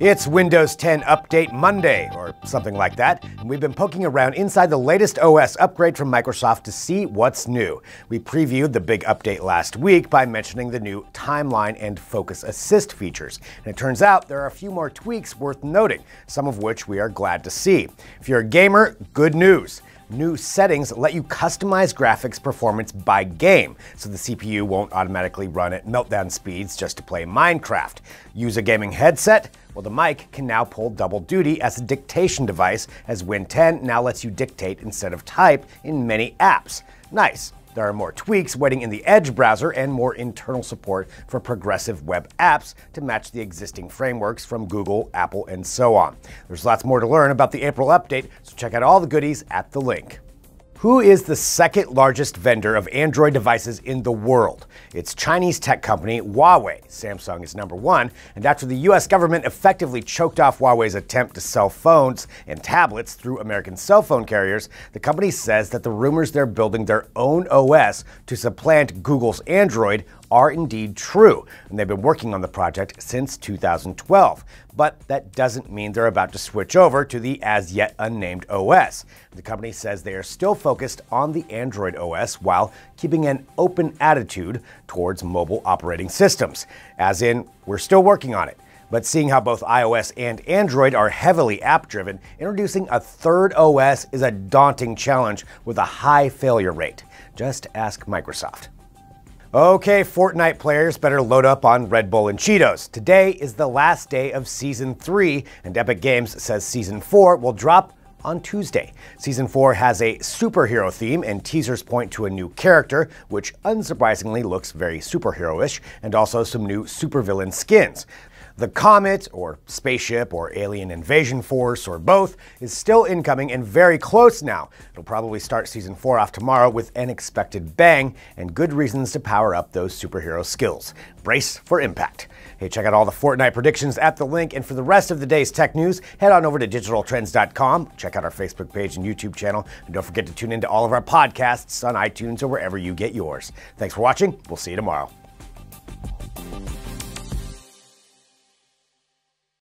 It's Windows 10 Update Monday, or something like that, and we've been poking around inside the latest OS upgrade from Microsoft to see what's new. We previewed the big update last week by mentioning the new Timeline and Focus Assist features, and it turns out there are a few more tweaks worth noting, some of which we are glad to see. If you're a gamer, good news new settings let you customize graphics performance by game, so the CPU won't automatically run at meltdown speeds just to play Minecraft. Use a gaming headset? Well, the mic can now pull double duty as a dictation device, as Win 10 now lets you dictate instead of type in many apps. Nice. There are more tweaks waiting in the Edge browser and more internal support for progressive web apps to match the existing frameworks from Google, Apple, and so on. There's lots more to learn about the April update, so check out all the goodies at the link. Who is the second largest vendor of Android devices in the world? It's Chinese tech company Huawei. Samsung is number one, and after the US government effectively choked off Huawei's attempt to sell phones and tablets through American cell phone carriers, the company says that the rumors they're building their own OS to supplant Google's Android are indeed true, and they've been working on the project since 2012. But that doesn't mean they're about to switch over to the as yet unnamed OS. The company says they are still focused on the Android OS while keeping an open attitude towards mobile operating systems, as in, we're still working on it. But seeing how both iOS and Android are heavily app driven, introducing a third OS is a daunting challenge with a high failure rate. Just ask Microsoft. Okay, Fortnite players better load up on Red Bull and Cheetos. Today is the last day of Season 3, and Epic Games says Season 4 will drop on Tuesday. Season 4 has a superhero theme, and teasers point to a new character, which unsurprisingly looks very superhero-ish, and also some new supervillain skins. The comet, or spaceship, or alien invasion force, or both, is still incoming and very close now. It'll probably start season 4 off tomorrow with an expected bang and good reasons to power up those superhero skills. Brace for impact. Hey, check out all the Fortnite predictions at the link. And for the rest of the day's tech news, head on over to digitaltrends.com. Check out our Facebook page and YouTube channel. And don't forget to tune into all of our podcasts on iTunes or wherever you get yours. Thanks for watching. We'll see you tomorrow.